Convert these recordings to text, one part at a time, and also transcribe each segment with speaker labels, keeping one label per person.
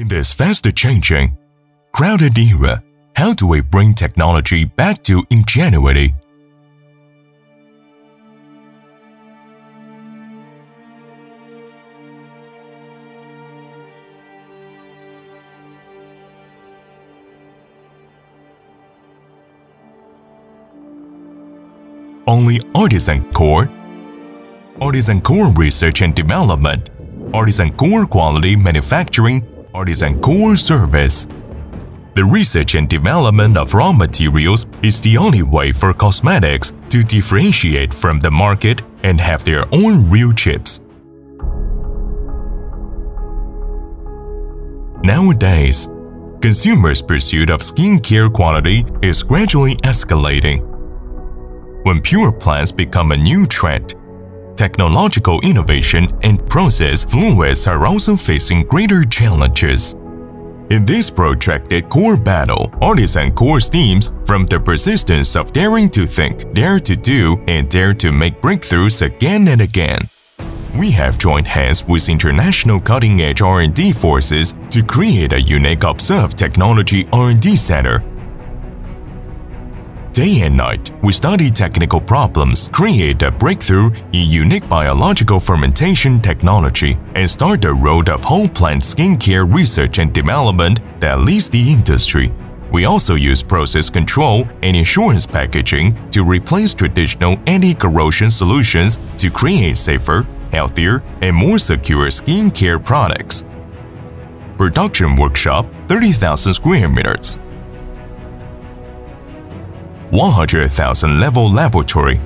Speaker 1: In this fast-changing, crowded era, how do we bring technology back to ingenuity? Only Artisan Core Artisan Core Research and Development Artisan Core Quality Manufacturing Artisan Core Service the research and development of raw materials is the only way for cosmetics to differentiate from the market and have their own real chips. Nowadays, consumers' pursuit of skincare quality is gradually escalating. When pure plants become a new trend, technological innovation and process fluids are also facing greater challenges. In this protracted core battle, Artisan Core steams from the persistence of daring to think, dare to do, and dare to make breakthroughs again and again. We have joined hands with international cutting-edge R&D forces to create a unique Observe Technology R&D Center Day and night, we study technical problems, create a breakthrough in unique biological fermentation technology, and start the road of whole plant skincare research and development that leads the industry. We also use process control and insurance packaging to replace traditional anti-corrosion solutions to create safer, healthier, and more secure skincare products. Production workshop 30,000 square meters 100,000 level laboratory.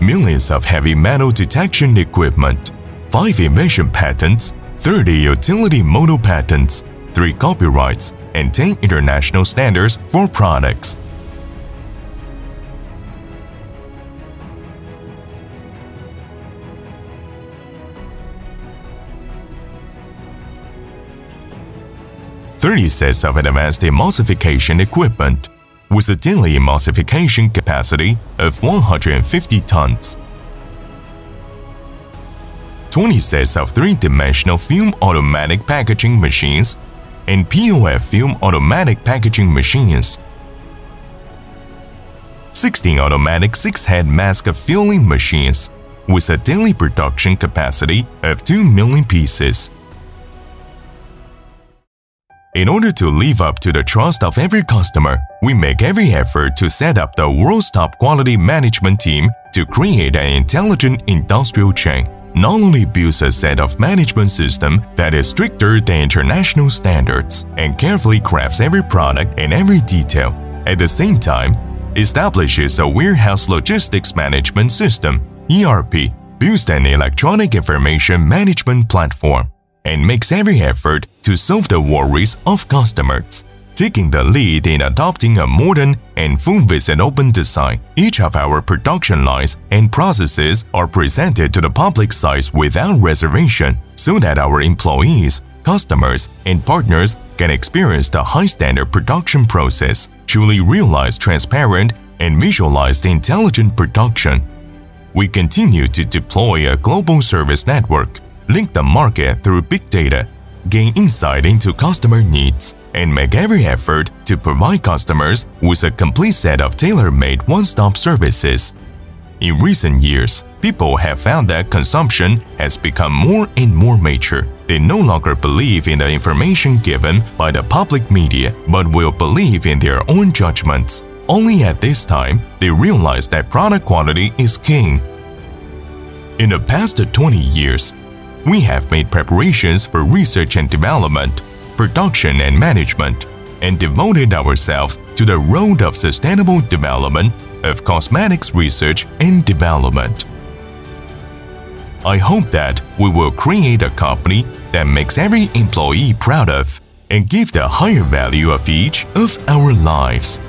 Speaker 1: Millions of heavy metal detection equipment, 5 invention patents, 30 utility model patents, 3 copyrights, and 10 international standards for products. 30 sets of advanced emulsification equipment, with a daily emulsification capacity of 150 tons. 20 sets of three-dimensional film automatic packaging machines and POF film automatic packaging machines. 16 automatic 6-head mask filling machines with a daily production capacity of 2 million pieces. In order to live up to the trust of every customer, we make every effort to set up the world's top quality management team to create an intelligent industrial chain. Not only builds a set of management system that is stricter than international standards and carefully crafts every product and every detail, at the same time, establishes a warehouse logistics management system, ERP, builds an electronic information management platform, and makes every effort to solve the worries of customers. Taking the lead in adopting a modern and full-visit open design, each of our production lines and processes are presented to the public sites without reservation so that our employees, customers, and partners can experience the high-standard production process, truly realize transparent and visualized intelligent production. We continue to deploy a global service network link the market through big data, gain insight into customer needs, and make every effort to provide customers with a complete set of tailor-made one-stop services. In recent years, people have found that consumption has become more and more mature. They no longer believe in the information given by the public media, but will believe in their own judgments. Only at this time, they realize that product quality is king. In the past 20 years, we have made preparations for research and development, production and management, and devoted ourselves to the road of sustainable development of cosmetics research and development. I hope that we will create a company that makes every employee proud of and give the higher value of each of our lives.